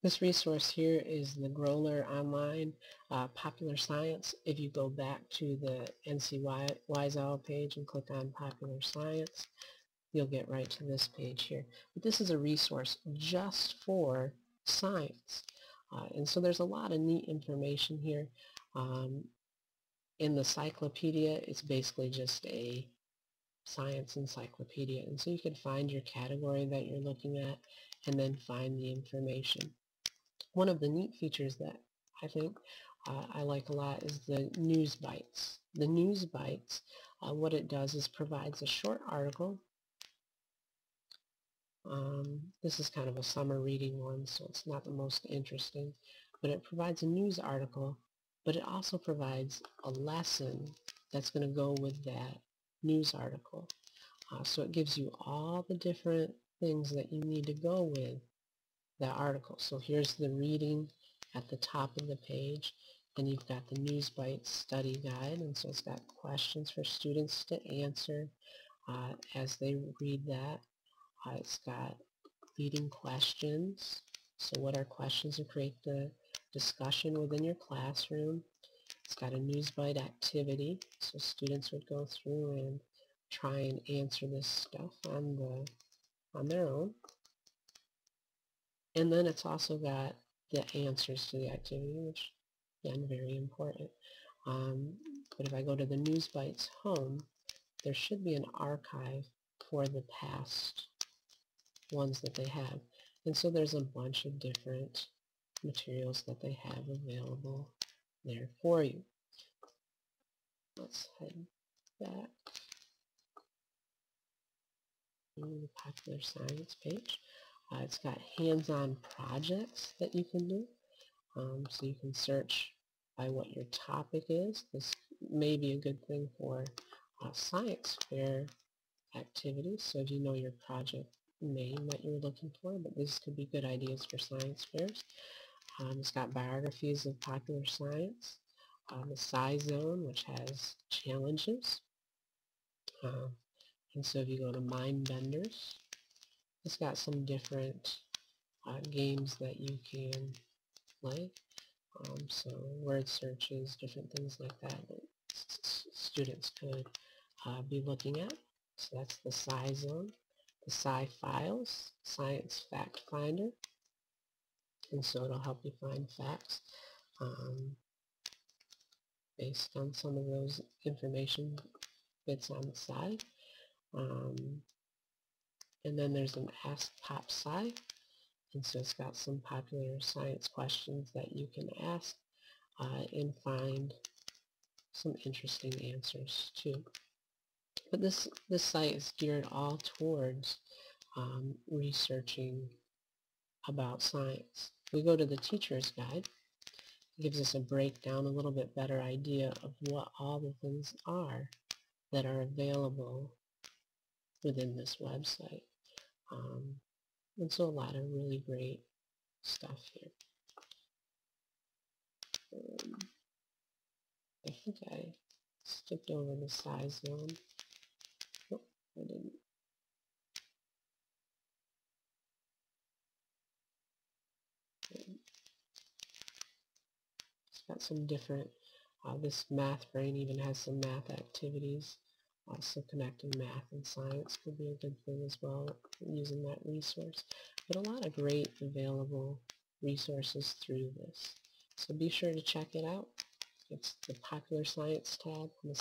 This resource here is the Grolier Online uh, Popular Science. If you go back to the NC Wise page and click on Popular Science, you'll get right to this page here. But this is a resource just for science. Uh, and so there's a lot of neat information here. Um, in the cyclopedia, it's basically just a science encyclopedia. And so you can find your category that you're looking at and then find the information. One of the neat features that I think uh, I like a lot is the News Bites. The News Bites, uh, what it does is provides a short article. Um, this is kind of a summer reading one, so it's not the most interesting, but it provides a news article, but it also provides a lesson that's going to go with that news article. Uh, so it gives you all the different things that you need to go with that article. So here's the reading at the top of the page and you've got the News Bites study guide and so it's got questions for students to answer uh, as they read that. Uh, it's got leading questions. So what are questions to create the discussion within your classroom? It's got a News Bite activity, so students would go through and try and answer this stuff on the on their own. And then it's also got the answers to the activity, which again, very important. Um, but if I go to the News Bites home, there should be an archive for the past ones that they have. And so there's a bunch of different materials that they have available there for you. Let's head back to the popular science page. Uh, it's got hands-on projects that you can do. Um, so you can search by what your topic is. This may be a good thing for uh, science fair activities. So if you know your project name that you're looking for, but these could be good ideas for science fairs. Um, it's got biographies of popular science, um, the SciZone, which has challenges. Um, and so if you go to Mindbenders, it's got some different uh, games that you can play. Um, so word searches, different things like that that students could uh, be looking at. So that's the SciZone. The Sci Files, Science Fact Finder and so it'll help you find facts um, based on some of those information bits on the side. Um, and then there's an Ask Pop Sci, and so it's got some popular science questions that you can ask uh, and find some interesting answers too. But this, this site is geared all towards um, researching about science we go to the teacher's guide. It gives us a breakdown, a little bit better idea of what all the things are that are available within this website. Um, and so a lot of really great stuff here. Um, I think I skipped over the SciZone. Nope, I didn't. It's got some different, uh, this math brain even has some math activities. Also connecting math and science could be a good thing as well using that resource. But a lot of great available resources through this. So be sure to check it out. It's the Popular Science tab on the